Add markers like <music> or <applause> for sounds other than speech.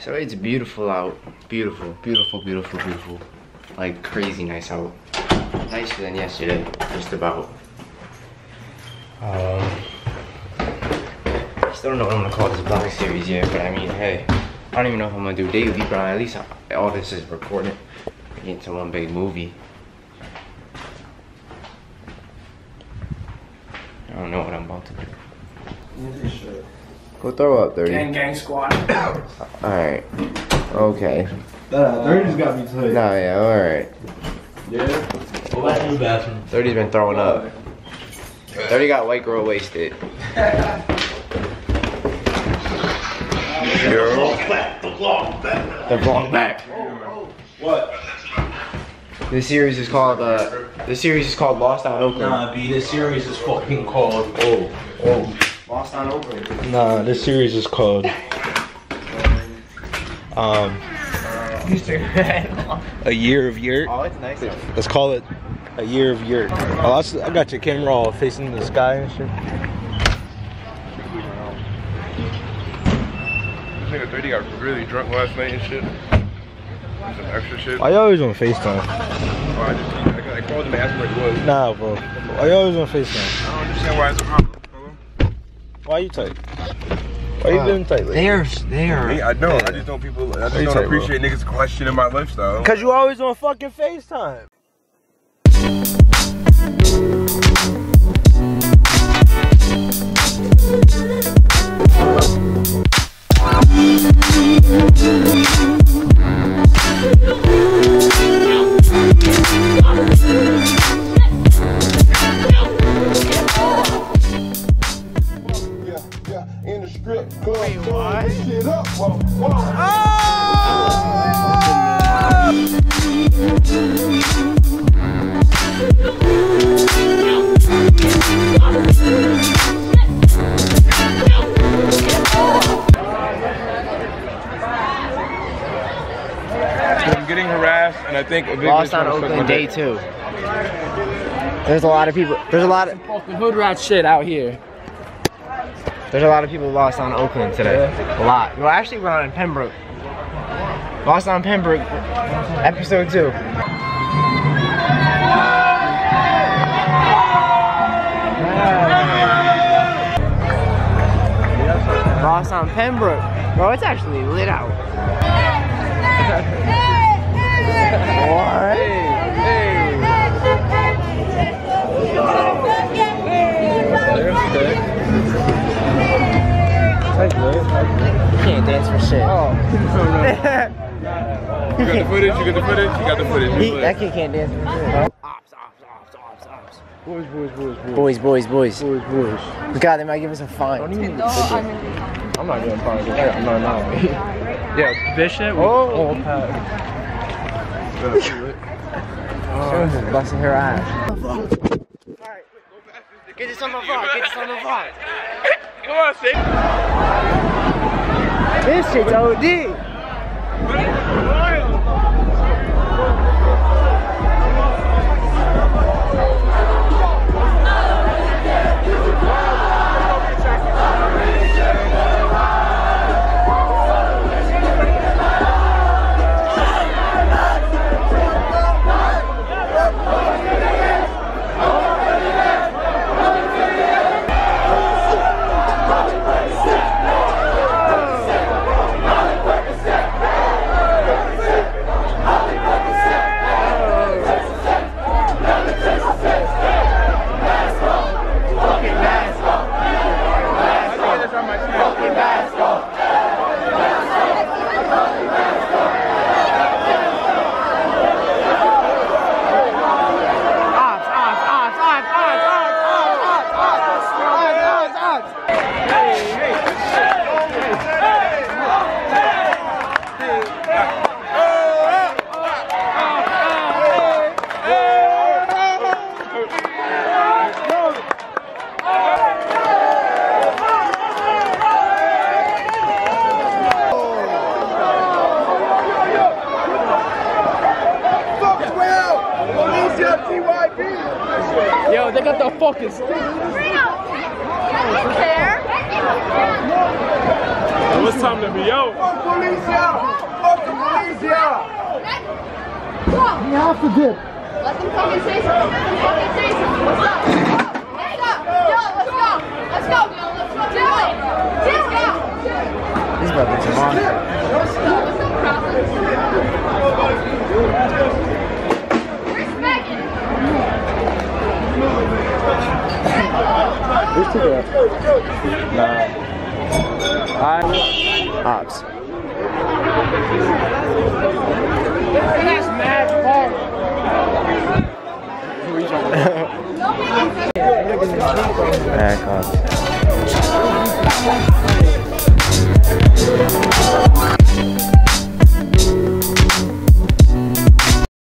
So it's beautiful out. Beautiful, beautiful, beautiful, beautiful. Like crazy nice out. Nicer than yesterday, just about. Um, still don't know what I'm gonna call this vlog series yet, but I mean, hey, I don't even know if I'm gonna do daily, but at least I, all this is recorded. Into one big movie. I don't know what I'm about to do. Go throw up, 30. Gang gang squad. <coughs> Alright. Okay. Nah, 30 just got me tight. Nah, yeah, alright. Yeah. Go back to the bathroom. 30's been throwing up. 30 got white girl wasted. Girl. The vlog back. The vlog back. What? This series is called, uh, this series is called Lost on Oakland. Nah, B, this series is fucking called. Oh, oh. Lost on Oakland. Nah, this series is called. Um, a year of Yeur. oh, it's nice. though. Let's call it a year of Yeur. Oh, that's, I got your camera all facing the sky and shit. Nigga 30 got really drunk last night and shit. Some extra shit. Why you always on FaceTime? Oh, I just I, I called him and asked him where he was. Nah, bro. Why you always on FaceTime? I don't understand why it's a problem. Hello? Why you tight? Why you uh, been tight lately? They're, they're. Me, I know. I just don't people. I just don't say, bro? appreciate niggas questioning my lifestyle. Cause you always on fucking FaceTime. Oh! getting harassed, and I think a big Lost bitch on wanna suck my Oakland day two. There's a lot of people. There's a lot of. Fucking hood rat shit out here. There's a lot of people lost on Oakland today. A lot. Well, actually, we're on Pembroke. Lost on Pembroke, episode two. Lost on Pembroke. Bro, it's actually lit out. <laughs> what? Can't dance. Oh. <laughs> You got the footage. You got the footage. You got the footage. He, that kid can't dance for shit. Ops, ops, ops, ops, ops. Boys, boys, boys, boys. Boys, boys, boys. Boys, boys. God, they might give us a fine. I'm not getting fined. I'm not, not. Yeah, this shit was oh. all packed. Jones busting her ass. Get this on the vlog, get this on the vlog. Come on, say. This shit's OD. care. Well, it's time to be out. Fuck police. Fuck the police. We have to. Let them fucking say something. Let them fucking say something. What's up? What's up? Yo, let's go. Let's go. Let's go. Do it. Do it. He's about to come on. What's? Nah. I. Ops. Back ops. <laughs>